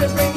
Welcome.